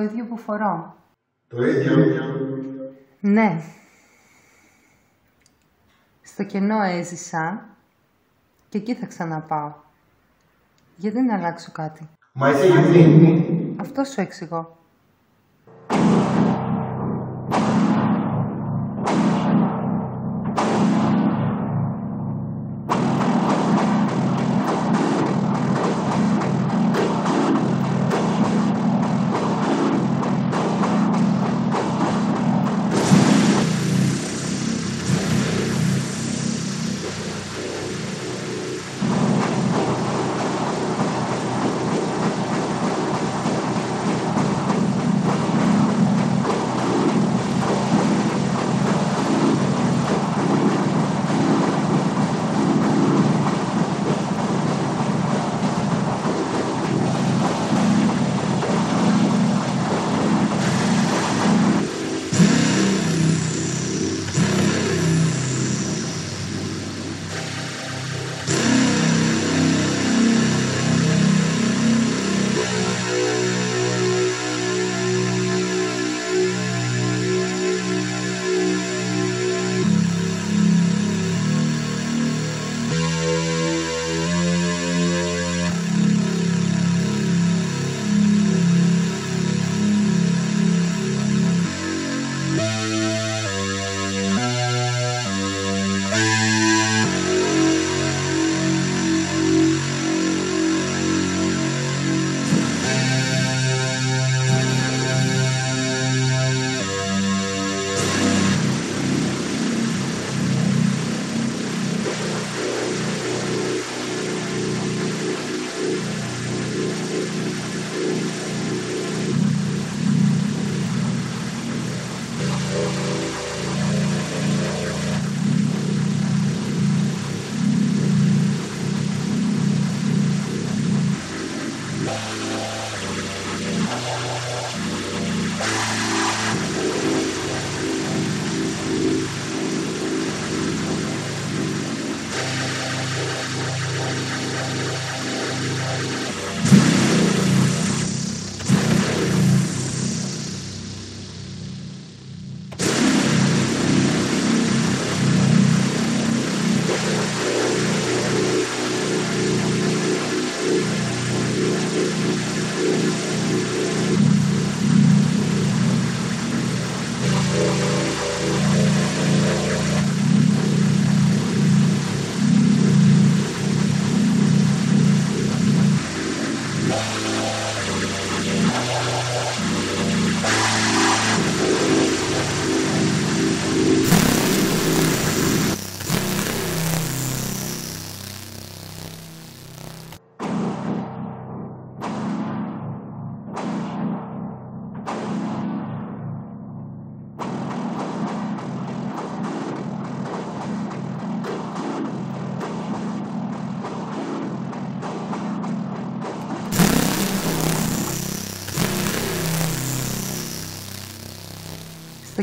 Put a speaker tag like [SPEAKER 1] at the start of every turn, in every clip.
[SPEAKER 1] Το ίδιο που φορώ.
[SPEAKER 2] Το ίδιο.
[SPEAKER 1] Ναι. Στο κενό έζησα και εκεί θα ξαναπάω. Γιατί να αλλάξω κάτι;
[SPEAKER 2] Μα είσαι γυμνή.
[SPEAKER 1] Αυτό σου εξηγώ.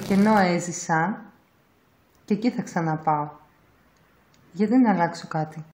[SPEAKER 1] Κενό έζησα και εκεί θα ξαναπάω. Γιατί να αλλάξω κάτι;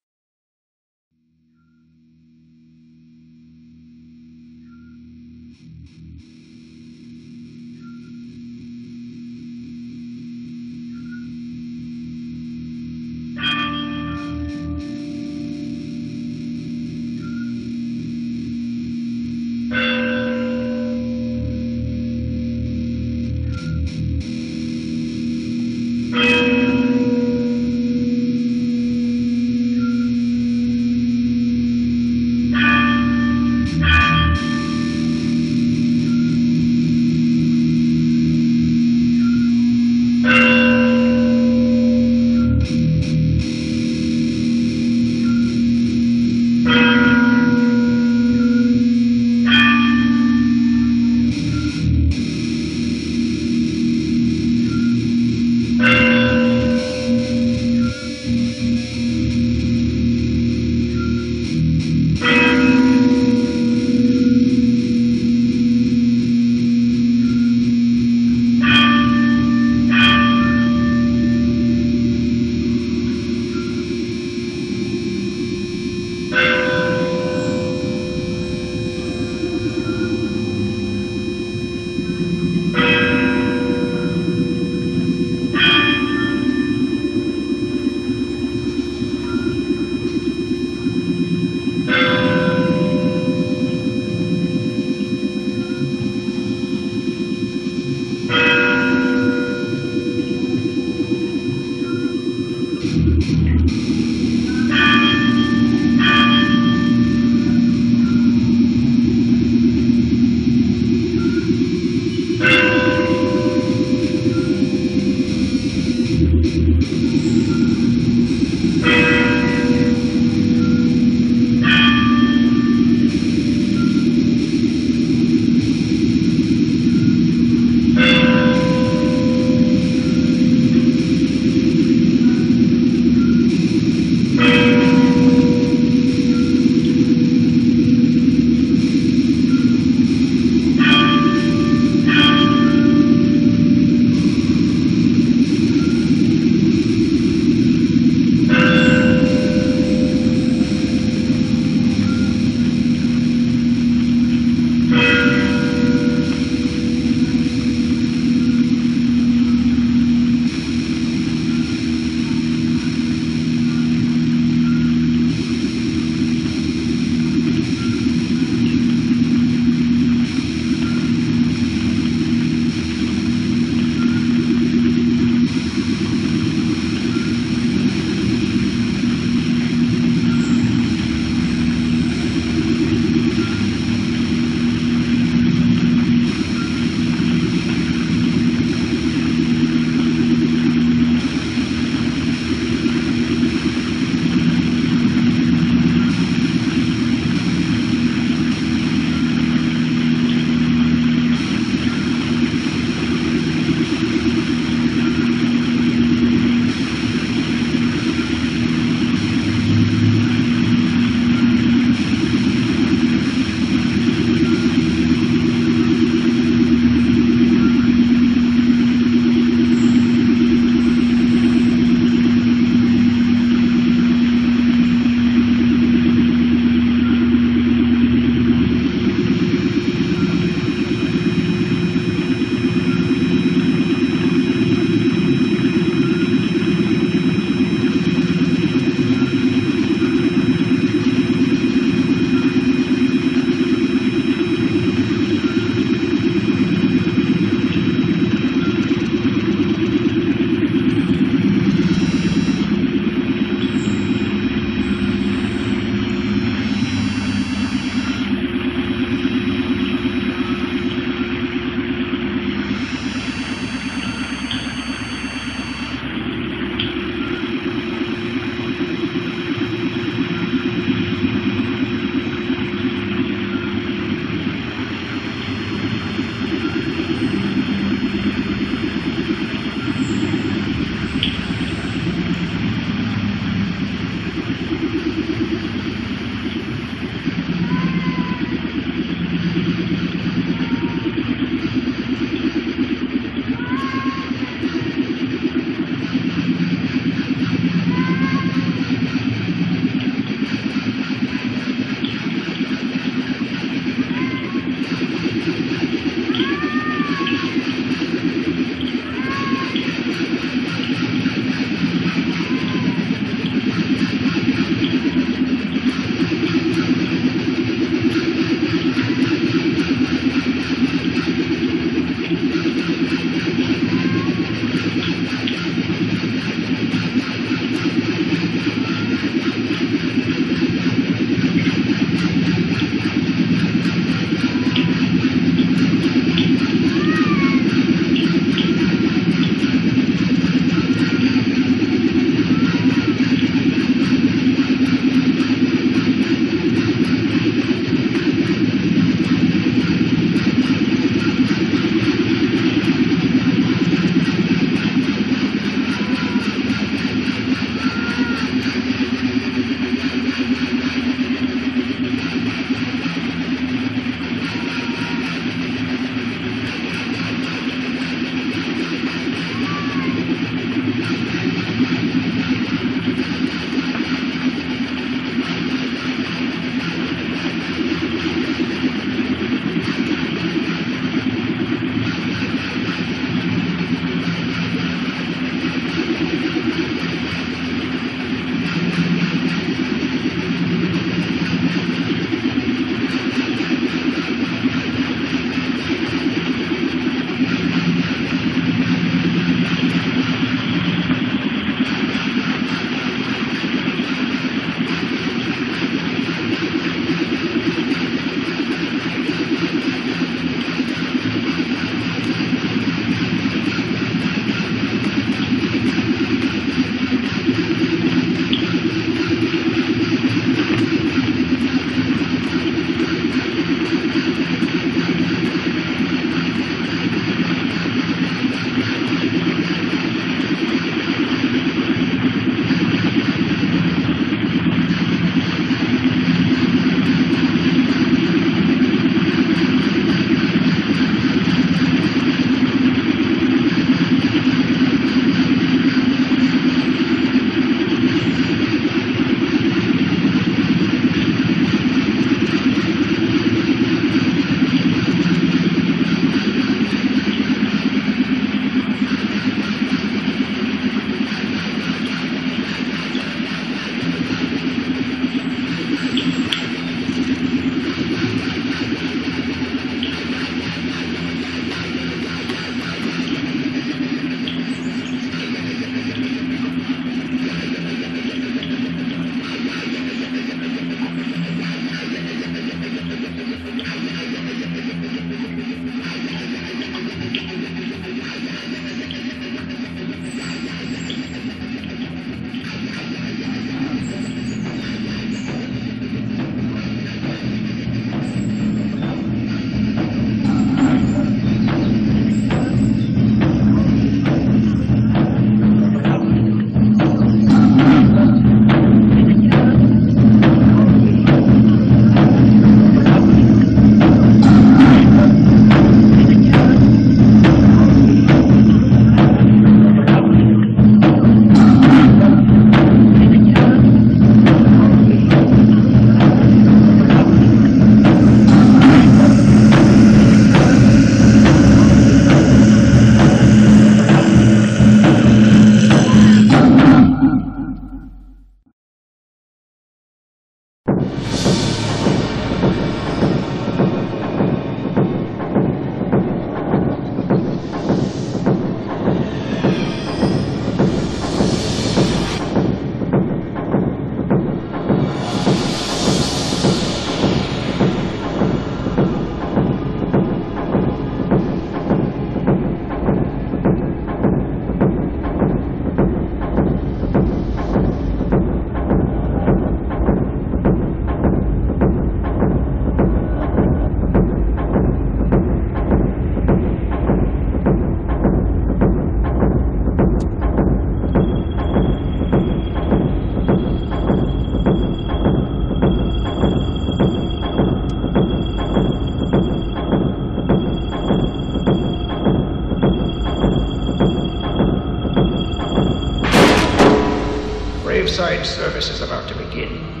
[SPEAKER 3] service is about to begin.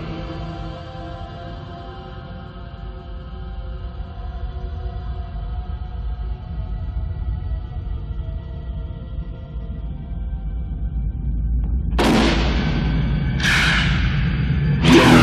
[SPEAKER 4] Wow.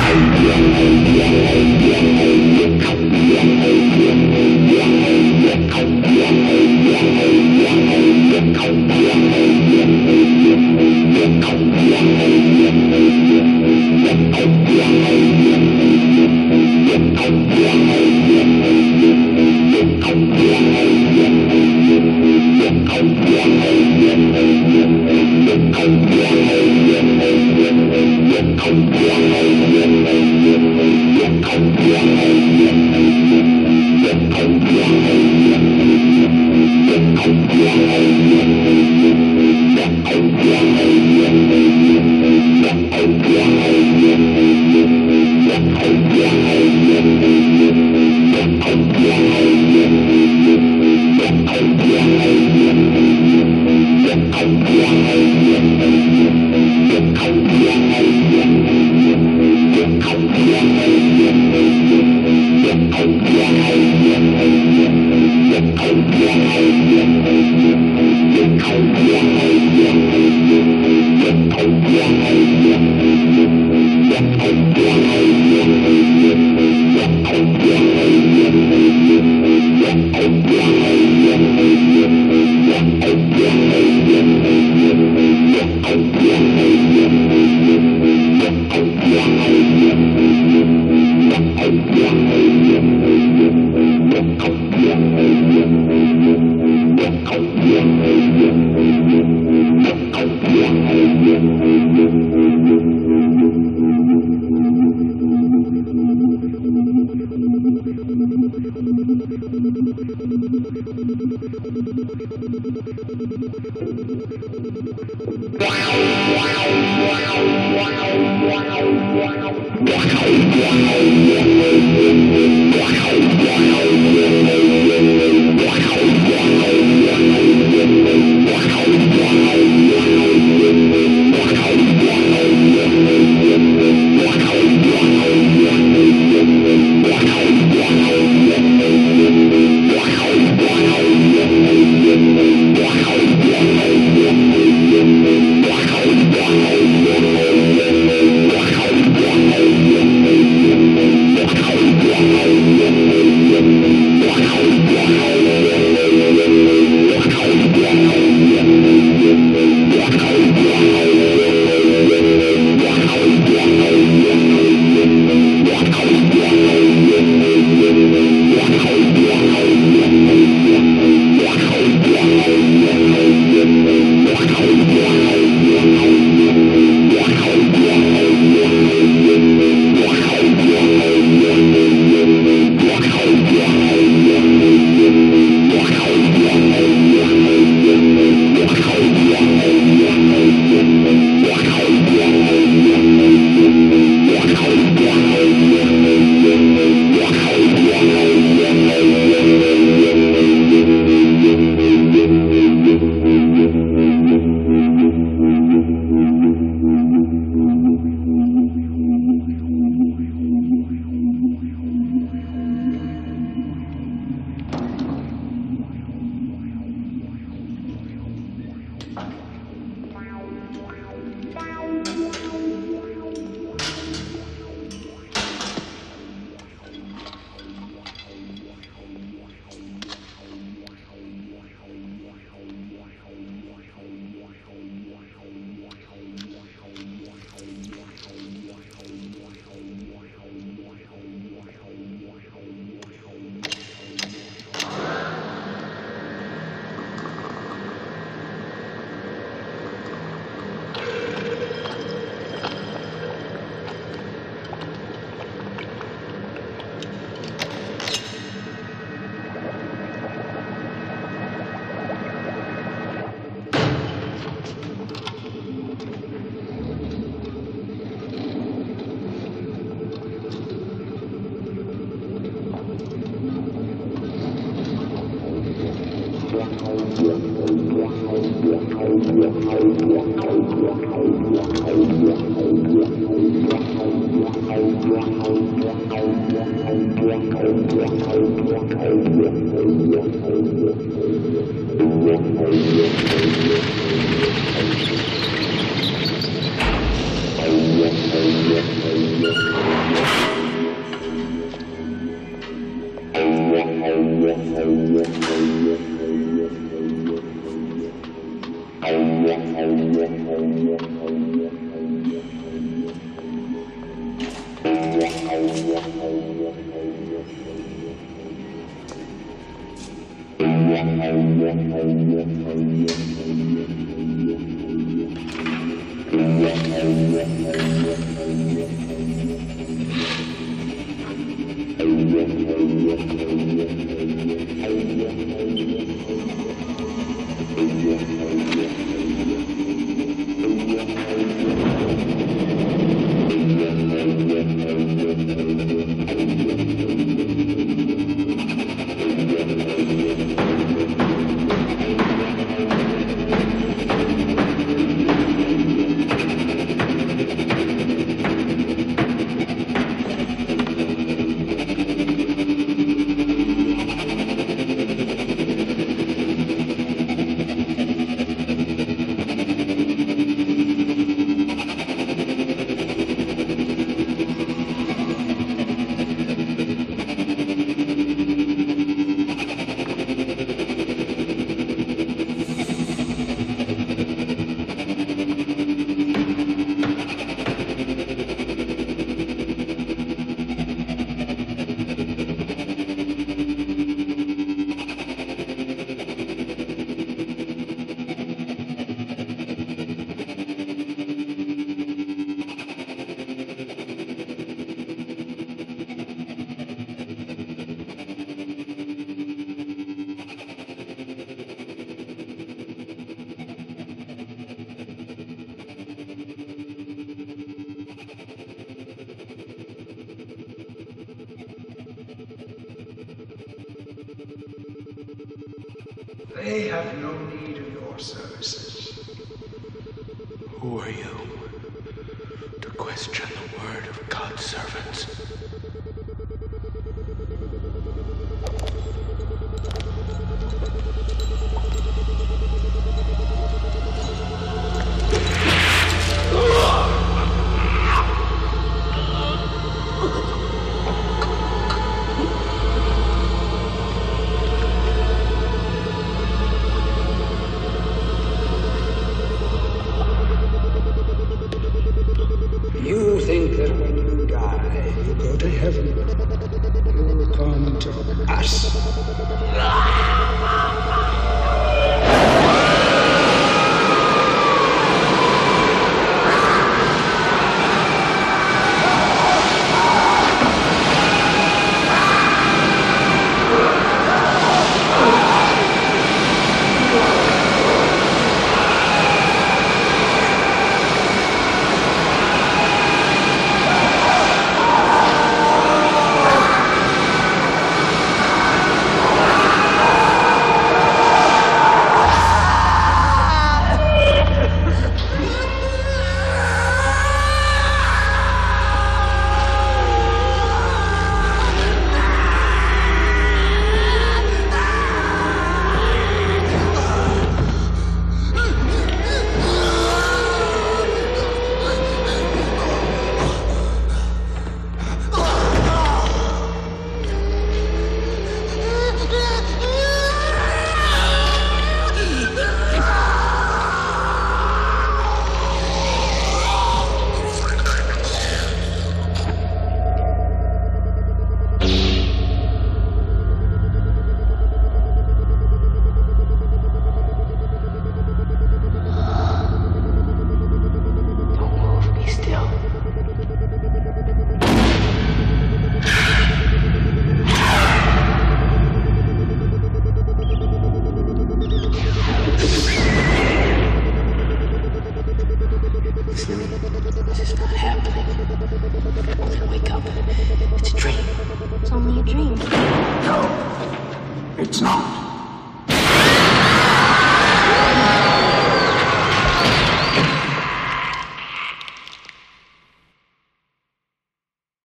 [SPEAKER 5] Thank you.